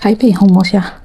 开背红魔虾。